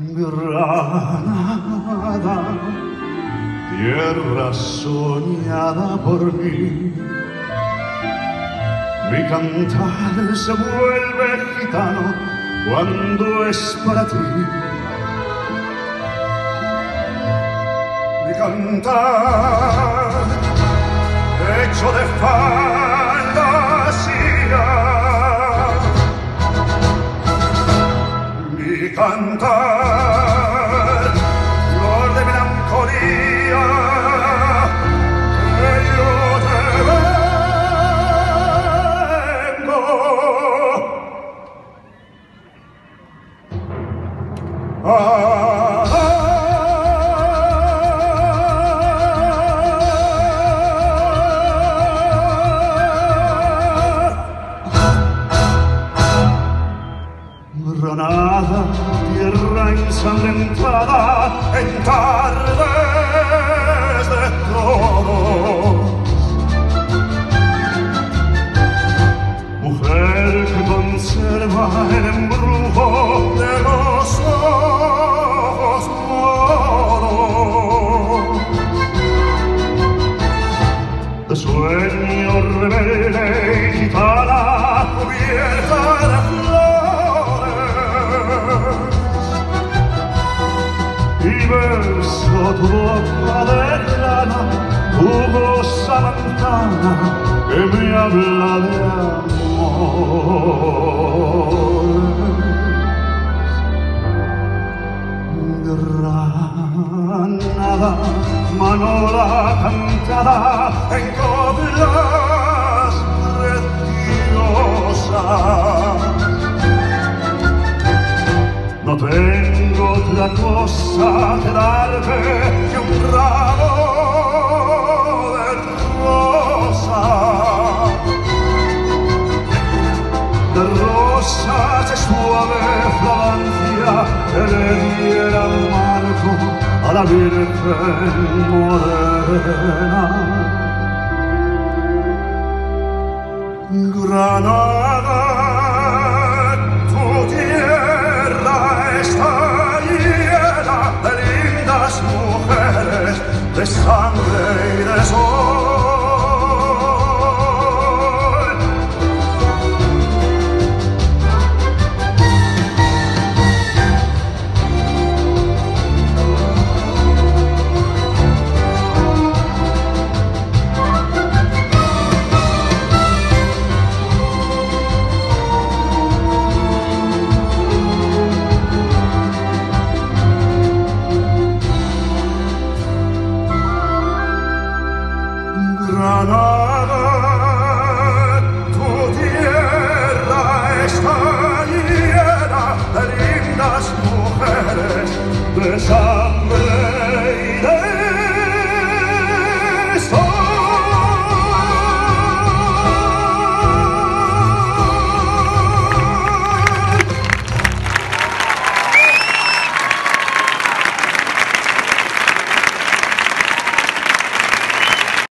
Granada, tierra soñada por mí. Mi cantar se vuelve gitano cuando es para ti. Mi cantar cantar flor de melancolía que yo te vengo. Ah, Tierra ensangrentada en tardes de toros. Mujer que conserva el embrujo de los ojos moros. De sueño rebelde Beso tu boca de goza ventana que me habla de amor. Granada, manola cantada en coplas preciosas. No tengo otra cosa que darte que un ramo de rosas. De rosas de suave fragancia que le diera marco a la Virgen morena. Granada, de sangre y de sol. Llena de